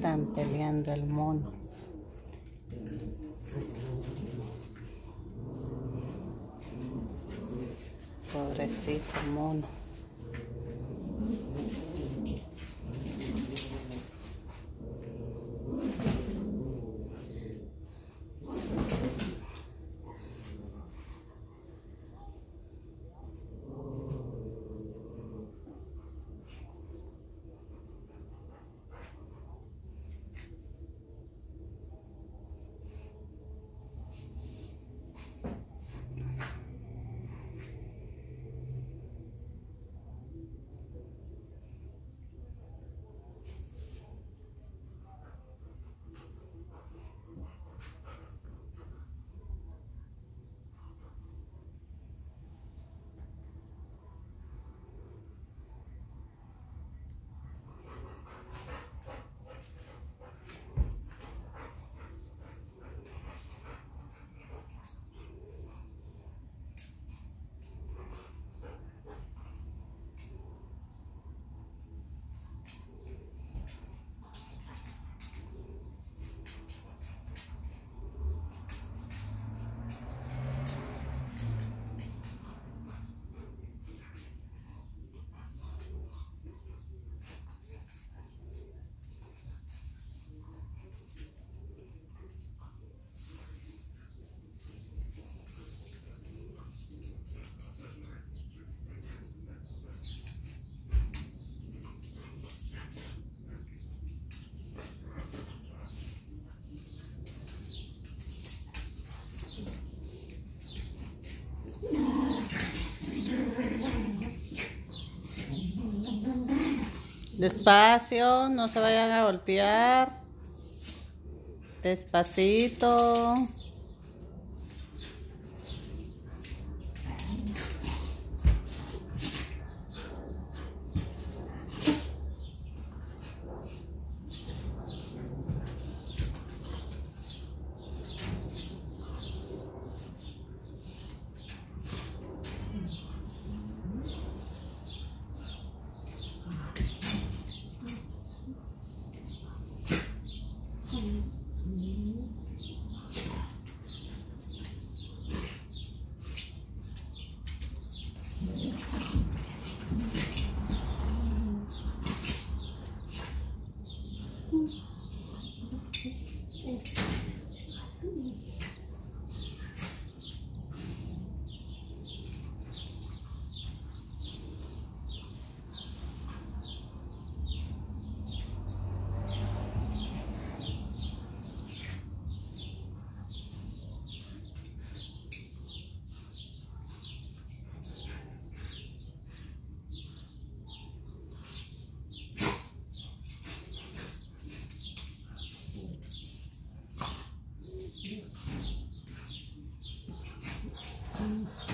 están peleando el mono. Pobrecito mono. Despacio, no se vayan a golpear. Despacito. Thank you. Mm-hmm.